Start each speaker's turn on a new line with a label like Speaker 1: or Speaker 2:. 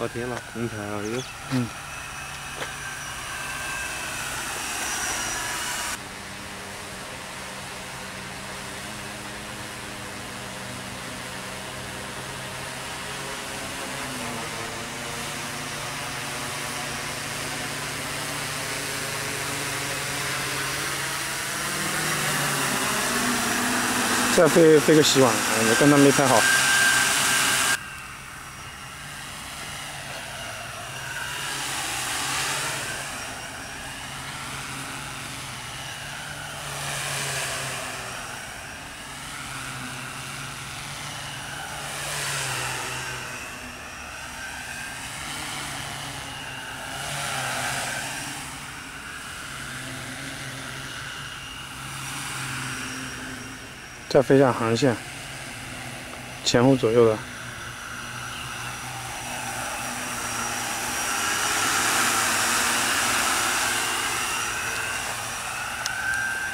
Speaker 1: 老天了，空调有。
Speaker 2: 嗯。再飞飞个洗碗，我刚刚没拍好。再飞下航线，前后左右的。